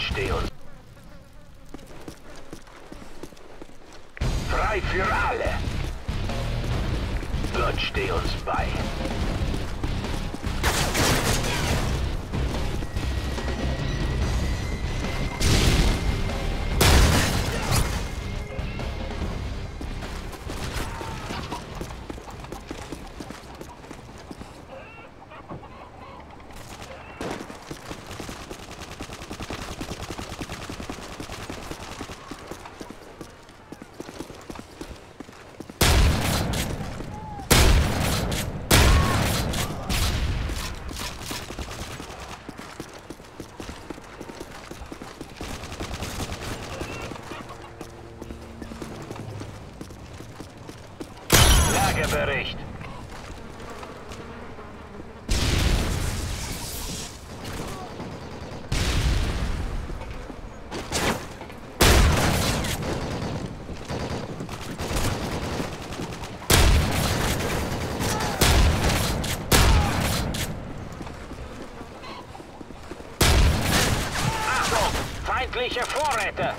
Dort steh uns. Frei für alle. Dort steh uns bei. Lagebericht. Achtung! Feindliche Vorräte!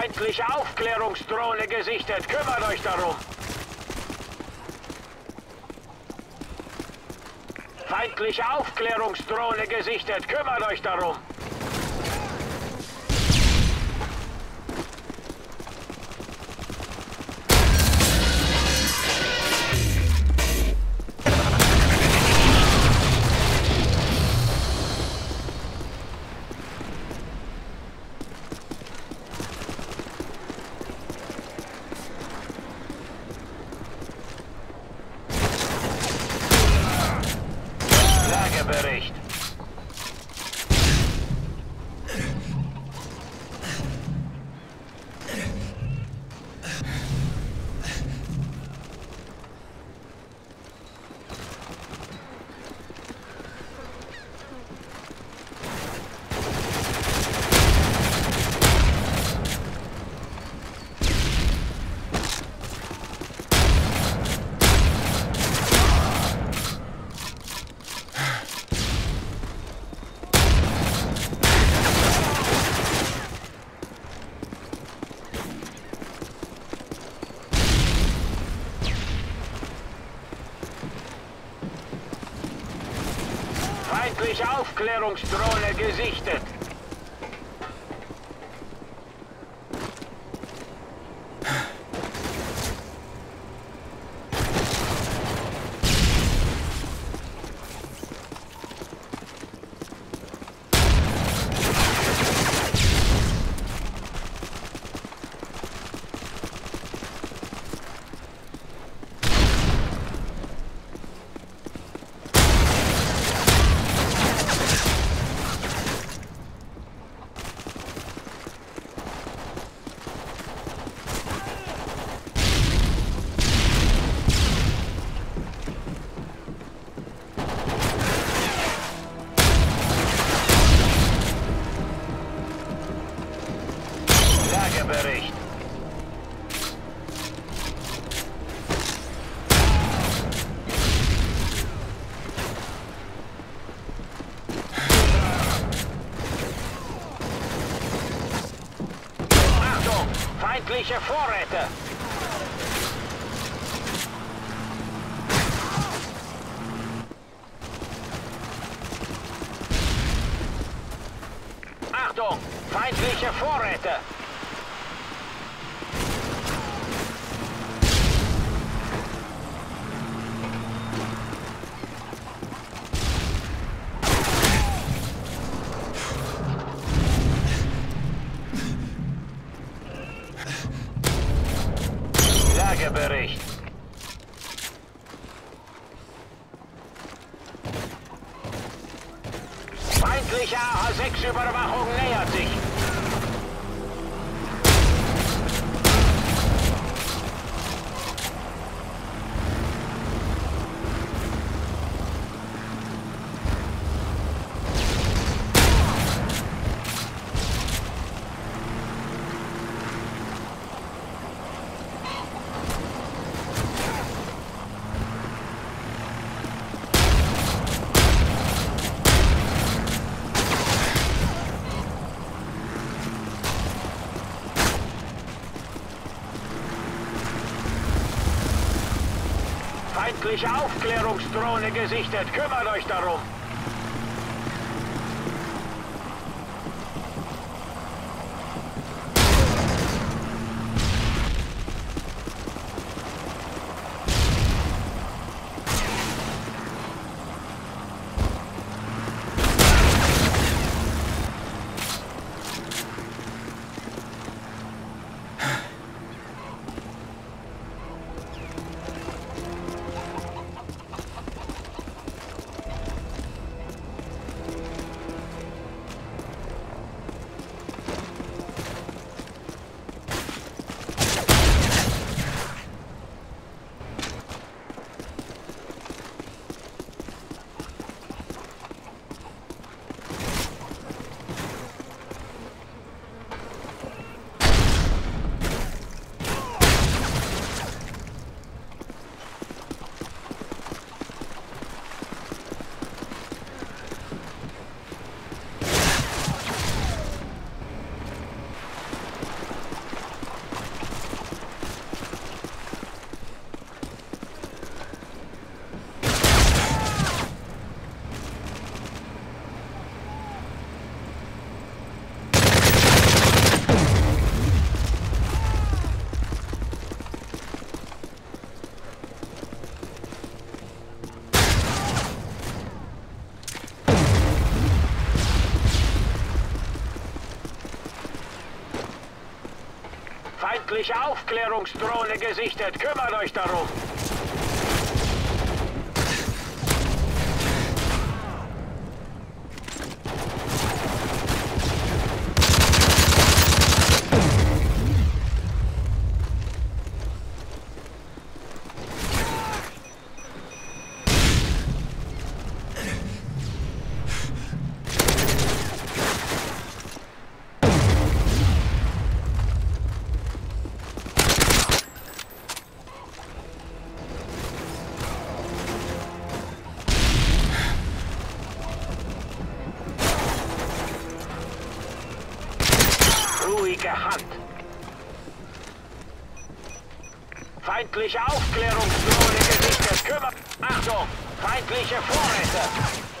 Feindliche Aufklärungsdrohne gesichtet. Kümmert euch darum. Feindliche Aufklärungsdrohne gesichtet. Kümmert euch darum. Feindliche Aufklärungsdrohne gesichtet. Lagebericht. Achtung! Feindliche Vorräte! Achtung! Feindliche Vorräte! Feindliche AH-6-Überwachung nähert sich. Feindliche Aufklärungsdrohne gesichtet. Kümmert euch darum. Feindliche Aufklärungsdrohne gesichtet. Kümmert euch darum. Ruhige Hand. Feindliche Aufklärungsdrohne gesichtet. Kümmert. Achtung! Feindliche Vorräte.